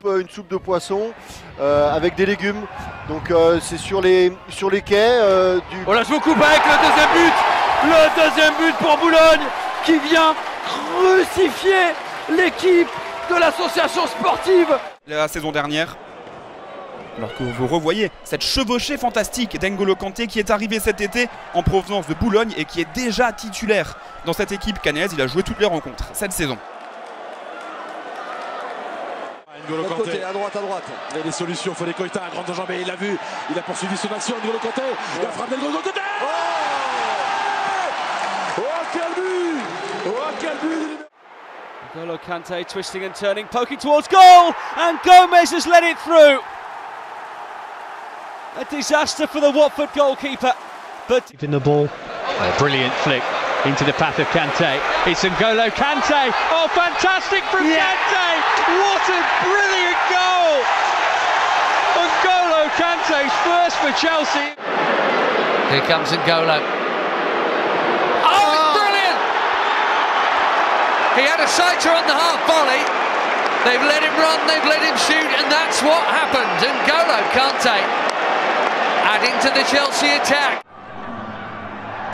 soupe, une soupe de poisson euh, avec des légumes. Donc euh, c'est sur les, sur les quais euh, du... Oh là je me coupe avec le deuxième but Le deuxième but pour Boulogne qui vient crucifier l'équipe de l'association sportive La saison dernière, alors que vous revoyez cette chevauchée fantastique d'Engolo Kanté qui est arrivé cet été en provenance de Boulogne et qui est déjà titulaire dans cette équipe canaise. Il a joué toutes les rencontres cette saison. N'Golo Kanté. côté, à droite, à droite. Il y a des solutions, Fodé Koïta, un grand enjambé, il l'a vu, il a poursuivi son action, N'Golo Kanté, il a frappé N'Golo Kanté Oh quel but Oh quel but N'Golo Kante twisting and turning, poking towards goal, and Gomes has let it through. A disaster for the Watford goalkeeper, but in the ball. A brilliant flick into the path of Kante. It's N'Golo Kante. Oh, fantastic from Kante! What a brilliant goal! N'Golo Kante's first for Chelsea. Here comes N'Golo. Oh, it's brilliant! He had a sighter on the half volley. They've let him run, they've let him shoot, and that's what happened. N'Golo Kante adding to the Chelsea attack.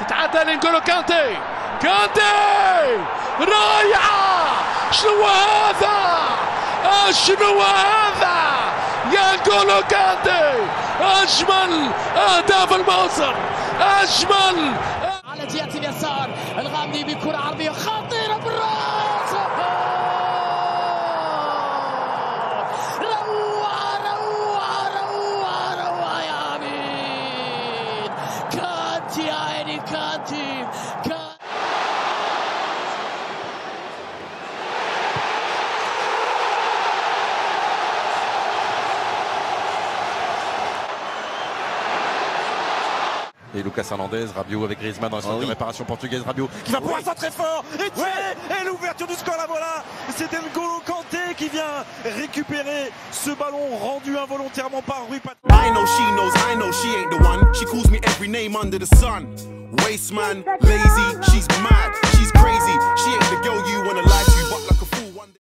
تتعدى لنجولو كانتي كانتي رائعة شنو هذا شنو هذا يانجولو كانتي. أجمل أهداف الموسم. أجمل على جهة اليسار الغامدي بكرة عرضية خطيرة بالراس. روعة يا كانتي يا عيني كانتي. Et Lucas Hernandez, Rabiot avec Griezmann dans la oui. de réparation portugaise, Rabiot qui va pouvoir très fort et tirer et l'ouverture du score là voilà c'est N'Golo Kanté qui vient récupérer ce ballon rendu involontairement par Rui Pat- I know she knows, I know she ain't the one. She calls me every name under the sun. Waste man, lazy, she's mad, she's crazy.